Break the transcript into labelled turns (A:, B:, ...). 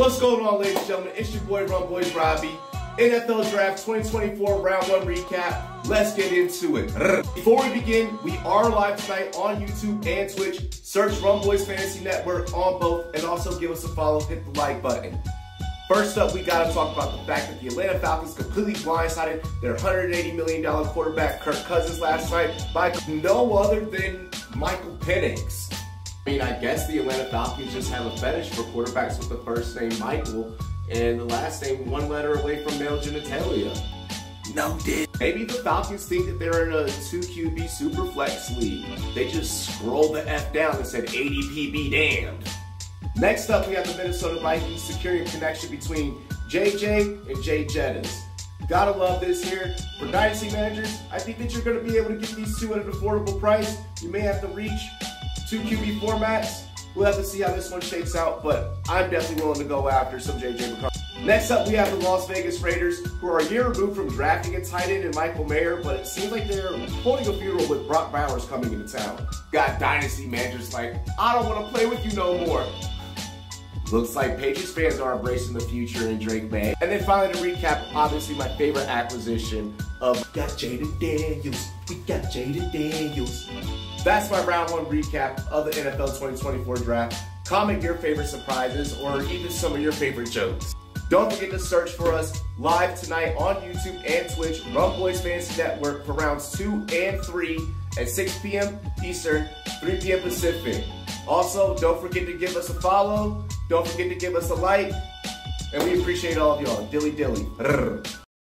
A: What's going on, ladies and gentlemen? It's your boy, Rumboyz Robbie. NFL Draft 2024 Round 1 recap. Let's get into it. Before we begin, we are live tonight on YouTube and Twitch. Search Rumboyz Fantasy Network on both and also give us a follow, hit the like button. First up, we got to talk about the fact that the Atlanta Falcons completely blindsided their $180 million quarterback Kirk Cousins last night by no other than Michael Penix. I mean, I guess the Atlanta Falcons just have a fetish for quarterbacks with the first name Michael and the last name one letter away from male genitalia. No did. Maybe the Falcons think that they're in a 2 QB super flex league. They just scrolled the F down and said ADP be damned. Next up, we have the Minnesota Vikings securing a connection between JJ and JJettas. Gotta love this here. For dynasty managers, I think that you're gonna be able to get these two at an affordable price. You may have to reach two QB formats. We'll have to see how this one shakes out, but I'm definitely willing to go after some JJ McCarthy. Next up, we have the Las Vegas Raiders, who are a year removed from drafting a tight end in Michael Mayer, but it seems like they're holding a funeral with Brock Bowers coming into town. Got dynasty managers like, I don't want to play with you no more. Looks like Patriots fans are embracing the future in Drake Maye. And then finally to recap, obviously my favorite acquisition of got Jayden Daniels. We got Jayden Daniels. That's my round one recap of the NFL 2024 draft. Comment your favorite surprises or even some of your favorite jokes. Don't forget to search for us live tonight on YouTube and Twitch, Rumboyz Fantasy Network for rounds two and three at 6 p.m. Eastern, 3 p.m. Pacific. Also, don't forget to give us a follow. Don't forget to give us a like. And we appreciate all of y'all. Dilly dilly.